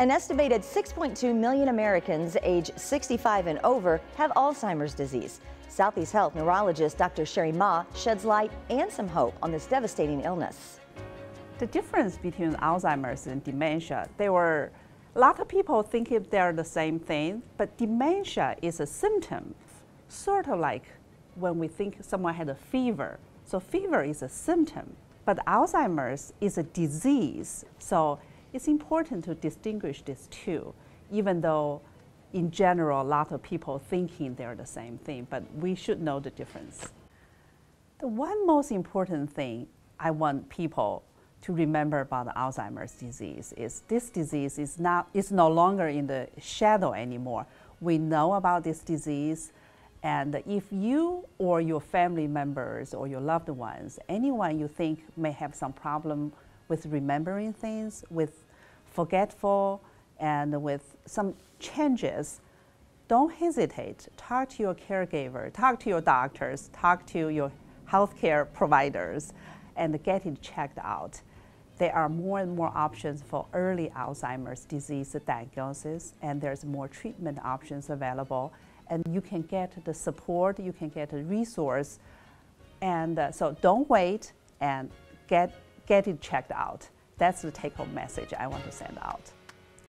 An estimated 6.2 million Americans age 65 and over have Alzheimer's disease. Southeast Health neurologist Dr. Sherry Ma sheds light and some hope on this devastating illness. The difference between Alzheimer's and dementia, there were a lot of people think they're the same thing, but dementia is a symptom, sort of like when we think someone had a fever. So fever is a symptom, but Alzheimer's is a disease. So it's important to distinguish these two, even though in general, a lot of people thinking they're the same thing, but we should know the difference. The one most important thing I want people to remember about Alzheimer's disease is this disease is, not, is no longer in the shadow anymore. We know about this disease, and if you or your family members or your loved ones, anyone you think may have some problem with remembering things, with forgetful, and with some changes, don't hesitate. Talk to your caregiver, talk to your doctors, talk to your healthcare providers, and get it checked out. There are more and more options for early Alzheimer's disease diagnosis, and there's more treatment options available. And you can get the support, you can get a resource. And uh, so don't wait and get, get it checked out. That's the take home message I want to send out.